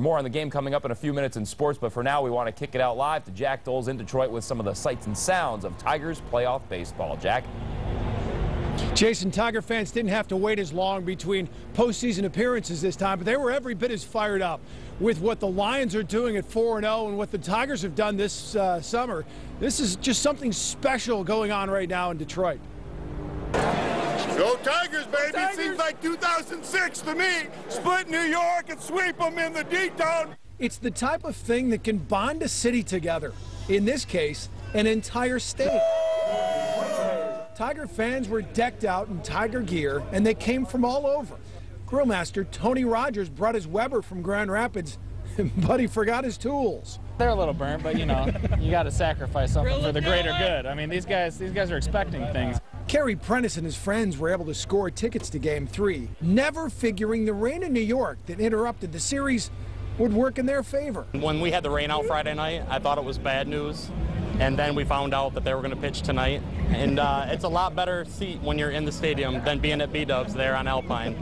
More on the game coming up in a few minutes in sports, but for now we want to kick it out live to Jack Doles in Detroit with some of the sights and sounds of Tigers playoff baseball. Jack? Jason, Tiger fans didn't have to wait as long between postseason appearances this time, but they were every bit as fired up with what the Lions are doing at 4-0 and what the Tigers have done this uh, summer. This is just something special going on right now in Detroit. Go Tigers, baby! Tigers. Seems like 2006 to me. Split New York and sweep them in the D-Town. It's the type of thing that can bond a city together. In this case, an entire state. Tiger fans were decked out in Tiger gear, and they came from all over. Grillmaster Tony Rogers brought his Weber from Grand Rapids, but he forgot his tools. They're a little burnt, but you know, you got to sacrifice something for the greater good. I mean, these guys, these guys are expecting things. Kerry Prentice and his friends were able to score tickets to Game 3, never figuring the rain in New York that interrupted the series would work in their favor. When we had the rain out Friday night, I thought it was bad news. And then we found out that they were going to pitch tonight. And uh, it's a lot better seat when you're in the stadium than being at B-Dubs there on Alpine.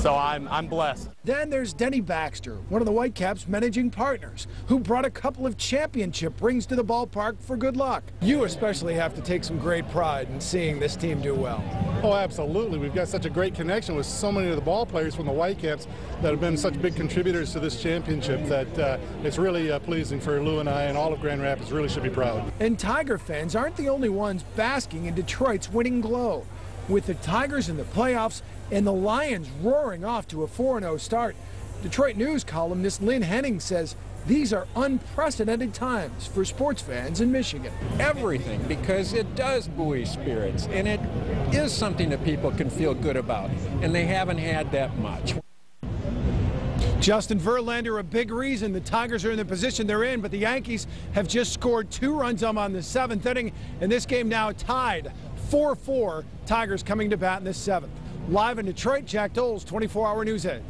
So I'm, I'm blessed. Then there's Denny Baxter, one of the Whitecaps' managing partners, who brought a couple of championship rings to the ballpark for good luck. You especially have to take some great pride in seeing this team do well. Oh, absolutely. We've got such a great connection with so many of the ball players from the Whitecaps that have been such big contributors to this championship that uh, it's really uh, pleasing for Lou and I and all of Grand Rapids really should be proud. And Tiger fans aren't the only ones basking in Detroit's winning glow. With the Tigers in the playoffs and the Lions roaring off to a 4-0 start, Detroit News columnist Lynn Henning says these are unprecedented times for sports fans in Michigan. everything because it does buoy spirits and it is something that people can feel good about and they haven't had that much. Justin Verlander, a big reason the Tigers are in the position they're in, but the Yankees have just scored two runs on the seventh inning, and this game now tied 4-4. Tigers coming to bat in the seventh. Live in Detroit, Jack Doles, 24-hour News 8.